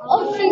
哦